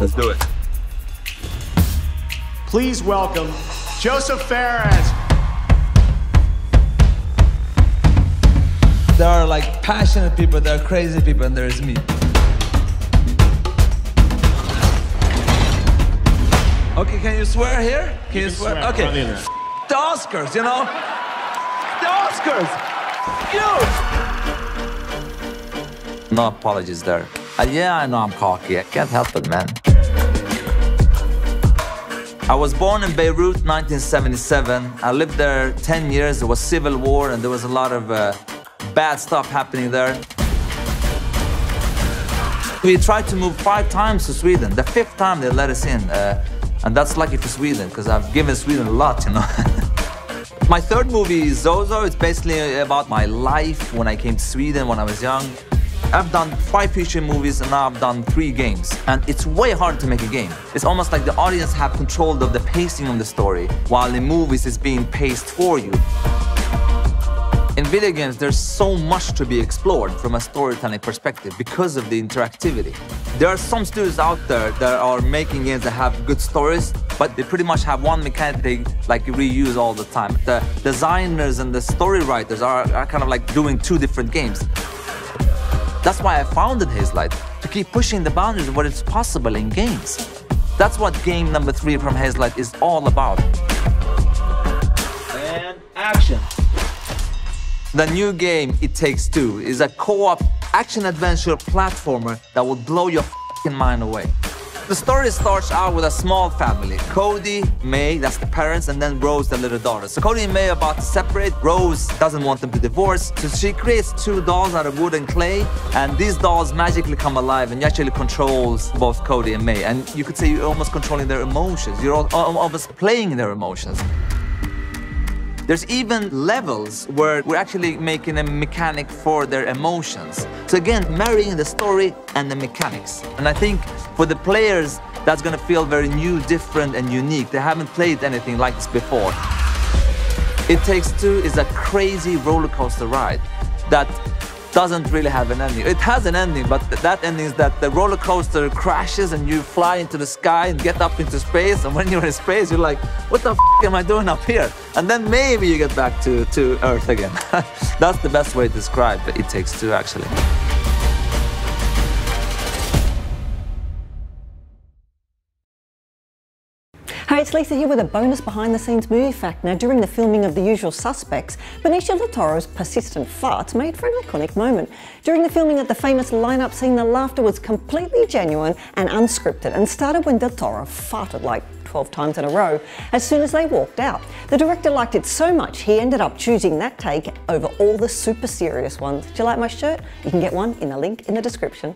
Let's do it. Please welcome Josef Fares. There are like passionate people, there are crazy people, and there is me. Okay, can you swear here? Can you, swear? swear. Okay. Run in there. The Oscars, you know? The Oscars! You! No apologies there. Uh, yeah, I know I'm cocky. I can't help it, man. I was born in Beirut, 1977. I lived there 10 years. There was civil war, and there was a lot of uh, bad stuff happening there. We tried to move five times to Sweden. The fifth time they let us in. Uh, and that's lucky for Sweden, because I've given Sweden a lot, you know. my third movie Zozo. It's basically about my life when I came to Sweden when I was young. I've done five feature movies and now I've done three games. And it's way hard to make a game. It's almost like the audience have control of the pacing of the story, while in movies it's being paced for you. In video games, there's so much to be explored from a storytelling perspective because of the interactivity. There are some studios out there that are making games that have good stories, but they pretty much have one mechanic they like reuse all the time. The designers and the story writers are, are kind of like doing two different games. That's why I founded Hazelight, to keep pushing the boundaries of what is possible in games. That's what game number three from Hazelight is all about. And action. The new game, It Takes Two, is a co-op action-adventure platformer that will blow your f***ing mind away. The story starts out with a small family. Cody, May, that's the parents, and then Rose, the little daughter. So Cody and May are about to separate. Rose doesn't want them to divorce. So she creates two dolls out of wood and clay. And these dolls magically come alive and actually controls both Cody and May. And you could say you're almost controlling their emotions. You're almost playing their emotions. There's even levels where we're actually making a mechanic for their emotions. So again, marrying the story and the mechanics. And I think for the players, that's gonna feel very new, different, and unique. They haven't played anything like this before. It Takes Two is a crazy roller coaster ride that doesn't really have an ending. It has an ending, but that ending is that the roller coaster crashes and you fly into the sky and get up into space. And when you're in space, you're like, what the am I doing up here? And then maybe you get back to, to Earth again. That's the best way to describe it. It Takes Two, actually. Hi, it's Lisa here with a bonus behind the scenes movie fact. Now, during the filming of The Usual Suspects, Benicio del Toro's persistent farts made for an iconic moment. During the filming of the famous lineup scene, the laughter was completely genuine and unscripted and started when del Toro farted like 12 times in a row as soon as they walked out. The director liked it so much he ended up choosing that take over all the super serious ones. Do you like my shirt? You can get one in the link in the description.